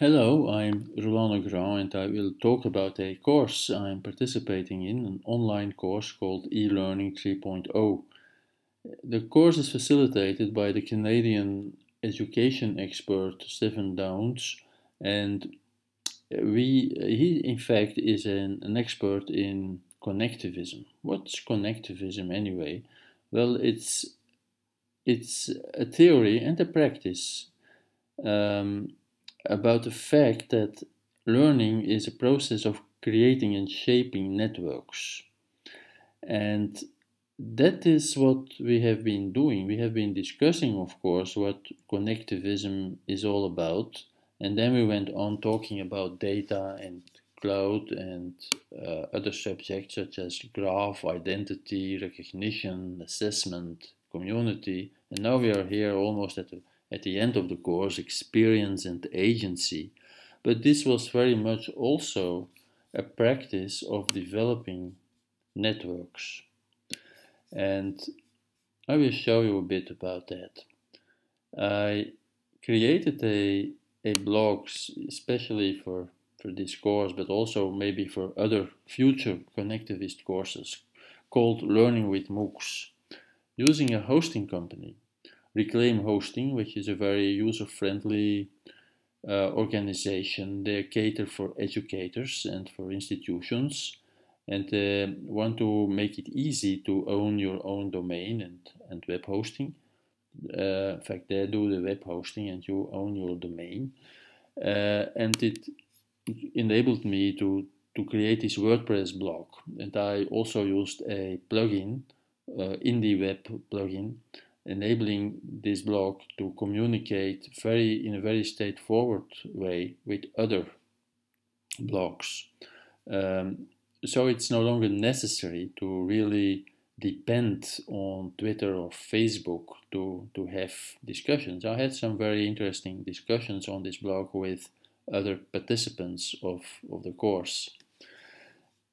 Hello, I'm Roland Legrand and I will talk about a course I'm participating in, an online course called eLearning 3.0. The course is facilitated by the Canadian education expert Stephen Downes and we he in fact is an, an expert in connectivism. What's connectivism anyway? Well, it's it's a theory and a practice um, about the fact that learning is a process of creating and shaping networks. And that is what we have been doing. We have been discussing, of course, what connectivism is all about. And then we went on talking about data and cloud and uh, other subjects such as graph, identity, recognition, assessment, community. And now we are here almost at the at the end of the course experience and agency. But this was very much also a practice of developing networks. And I will show you a bit about that. I created a, a blog especially for, for this course, but also maybe for other future connectivist courses called Learning with MOOCs using a hosting company. Reclaim Hosting, which is a very user-friendly uh, organization. They cater for educators and for institutions and uh, want to make it easy to own your own domain and, and web hosting. Uh, in fact, they do the web hosting and you own your domain. Uh, and it enabled me to, to create this WordPress blog. And I also used a plugin, uh, IndieWeb plugin, enabling this blog to communicate very in a very straightforward way with other blogs. Um, so it's no longer necessary to really depend on Twitter or Facebook to, to have discussions. I had some very interesting discussions on this blog with other participants of, of the course.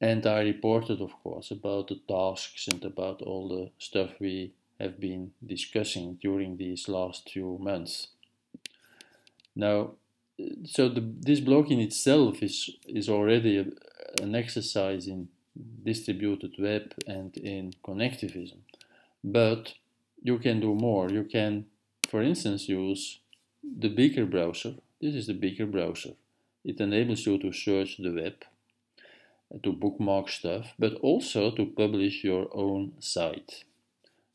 And I reported, of course, about the tasks and about all the stuff we have been discussing during these last few months. Now, so the, this blog in itself is, is already a, an exercise in distributed web and in connectivism. But you can do more. You can, for instance, use the Beaker browser. This is the Beaker browser. It enables you to search the web, to bookmark stuff, but also to publish your own site.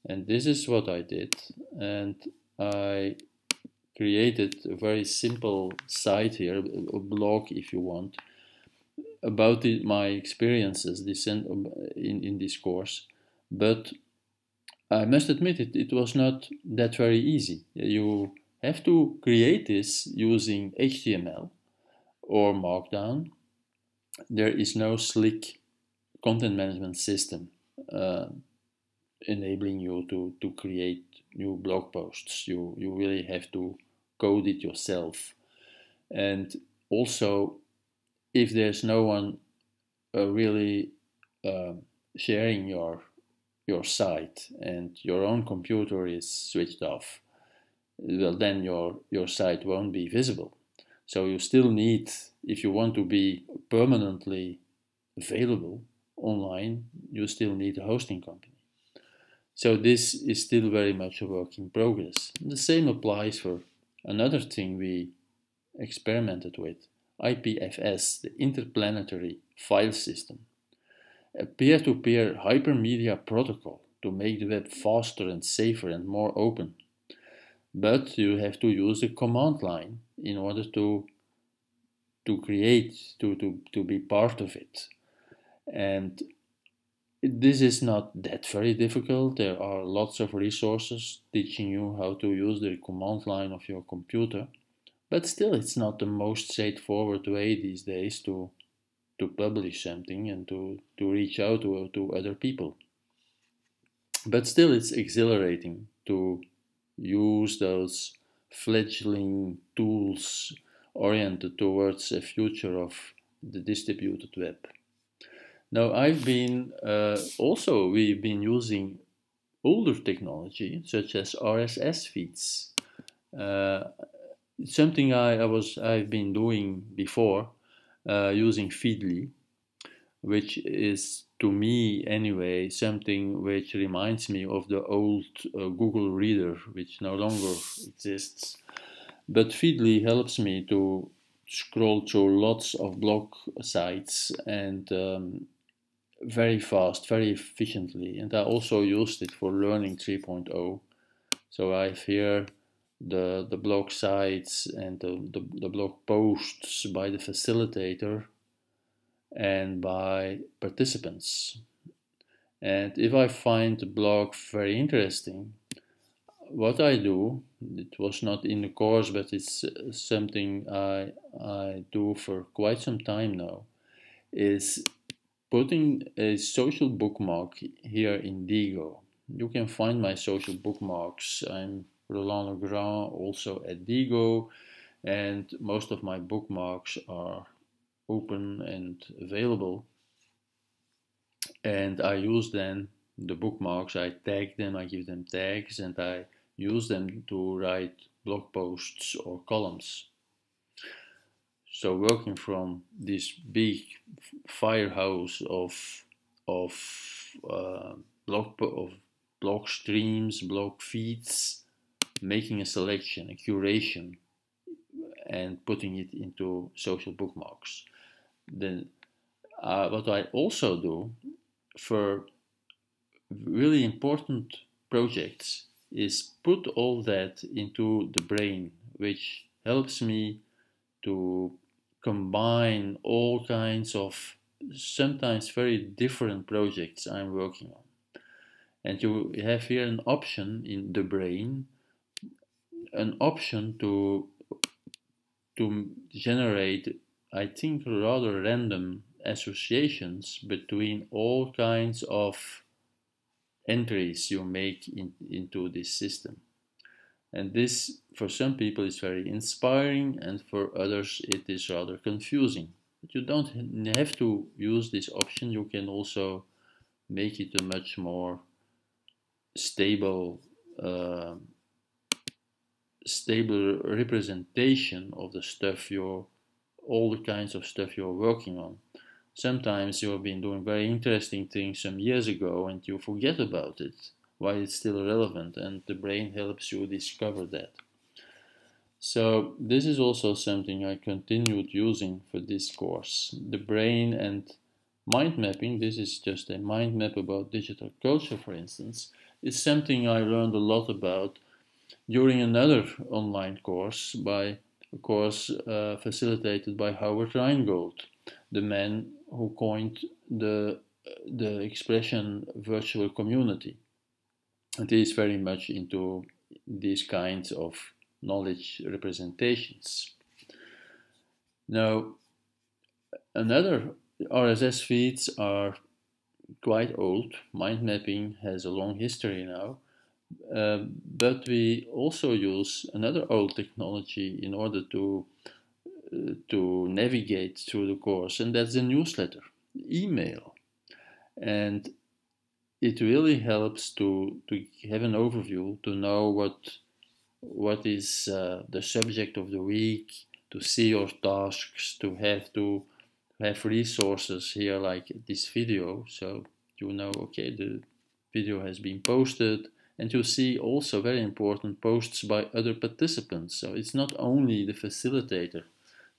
And this is what I did. And I created a very simple site here, a blog if you want, about the, my experiences in, in this course. But I must admit it, it was not that very easy. You have to create this using HTML or Markdown. There is no slick content management system. Uh, enabling you to, to create new blog posts. You, you really have to code it yourself. And also, if there's no one uh, really uh, sharing your your site and your own computer is switched off, well then your your site won't be visible. So you still need, if you want to be permanently available online, you still need a hosting company. So this is still very much a work in progress. The same applies for another thing we experimented with, IPFS, the Interplanetary File System, a peer-to-peer -peer hypermedia protocol to make the web faster and safer and more open. But you have to use the command line in order to to create, to, to, to be part of it. And this is not that very difficult. There are lots of resources teaching you how to use the command line of your computer. But still, it's not the most straightforward way these days to, to publish something and to, to reach out to, to other people. But still, it's exhilarating to use those fledgling tools oriented towards a future of the distributed web. Now I've been uh, also we've been using older technology such as RSS feeds. Uh, something I, I was I've been doing before uh, using Feedly, which is to me anyway something which reminds me of the old uh, Google Reader, which no longer exists. But Feedly helps me to scroll through lots of blog sites and um, very fast, very efficiently. And I also used it for Learning 3.0. So I have here the, the blog sites and the, the, the blog posts by the facilitator and by participants. And if I find the blog very interesting, what I do, it was not in the course, but it's uh, something I, I do for quite some time now, is putting a social bookmark here in Diigo. You can find my social bookmarks. I'm Roland Legrand also at Diigo and most of my bookmarks are open and available and I use then the bookmarks, I tag them, I give them tags and I use them to write blog posts or columns. So working from this big firehouse of of uh, blog of blog streams, block feeds, making a selection, a curation, and putting it into social bookmarks. Then, uh, what I also do for really important projects is put all that into the brain, which helps me to combine all kinds of sometimes very different projects I'm working on. And you have here an option in the brain, an option to to generate, I think, rather random associations between all kinds of entries you make in, into this system. And this, for some people, is very inspiring, and for others, it is rather confusing. But you don't have to use this option, you can also make it a much more stable uh, stable representation of the stuff you're all the kinds of stuff you're working on. Sometimes you've been doing very interesting things some years ago and you forget about it why it's still relevant and the brain helps you discover that so this is also something I continued using for this course the brain and mind mapping this is just a mind map about digital culture for instance is something I learned a lot about during another online course by a course uh, facilitated by Howard Rheingold, the man who coined the the expression virtual community. He is very much into these kinds of knowledge representations. Now, another RSS feeds are quite old. Mind mapping has a long history now. Uh, but we also use another old technology in order to uh, to navigate through the course, and that's the newsletter, email, and it really helps to to have an overview, to know what what is uh, the subject of the week, to see your tasks, to have to have resources here like this video. So you know okay the video has been posted and you see also very important posts by other participants. So it's not only the facilitator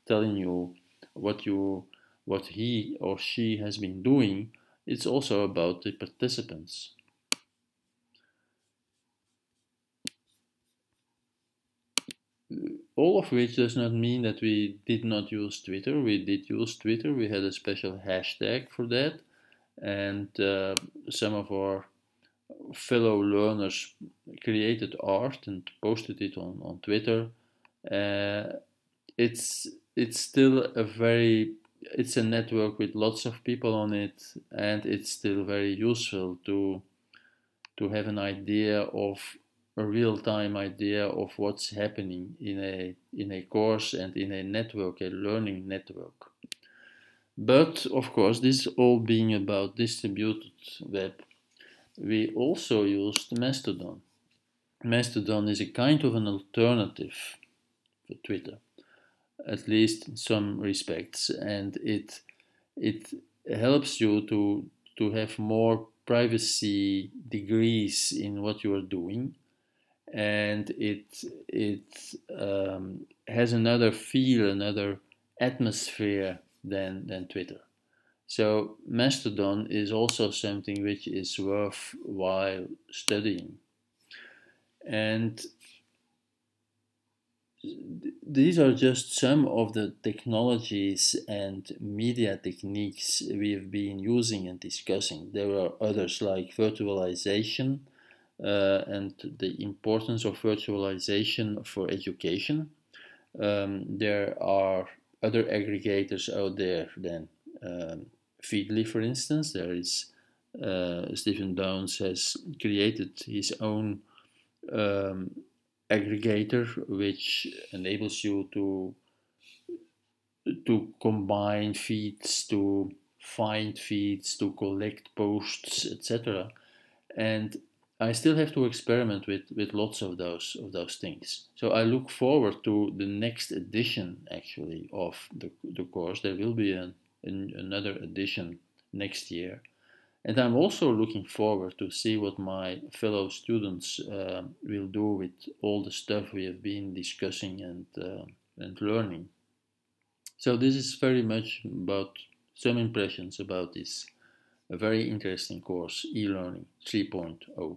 telling you what you what he or she has been doing it's also about the participants all of which does not mean that we did not use Twitter. We did use Twitter. We had a special hashtag for that. And uh, some of our fellow learners created art and posted it on, on Twitter. Uh, it's it's still a very it's a network with lots of people on it and it's still very useful to to have an idea of a real-time idea of what's happening in a in a course and in a network, a learning network. But of course, this all being about distributed web, we also used Mastodon. Mastodon is a kind of an alternative for Twitter, at least in some respects, and it it helps you to to have more privacy degrees in what you are doing. And it it um, has another feel another atmosphere than than twitter. So mastodon is also something which is worthwhile studying. And these are just some of the technologies and media techniques we have been using and discussing. There are others like virtualization uh, and the importance of virtualization for education. Um, there are other aggregators out there than um, Feedly, for instance. There is uh, Stephen Downes has created his own um, aggregator which enables you to to combine feeds to find feeds to collect posts etc and I still have to experiment with, with lots of those of those things. So I look forward to the next edition actually of the, the course. There will be an, an, another edition next year and I'm also looking forward to see what my fellow students uh, will do with all the stuff we have been discussing and, uh, and learning. So this is very much about some impressions about this a very interesting course, e-learning 3.0.